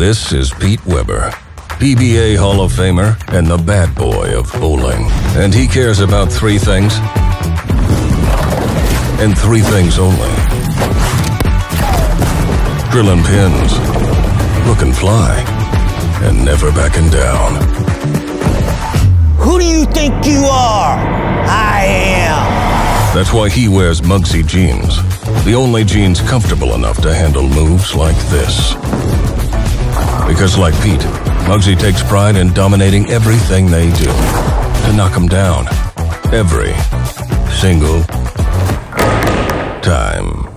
This is Pete Weber, PBA Hall of Famer and the bad boy of bowling. And he cares about three things. And three things only. Drilling pins, looking fly, and never backing down. Who do you think you are? I am. That's why he wears Mugsy jeans. The only jeans comfortable enough to handle moves like this. Because like Pete, Mugsy takes pride in dominating everything they do. To knock them down. Every single time.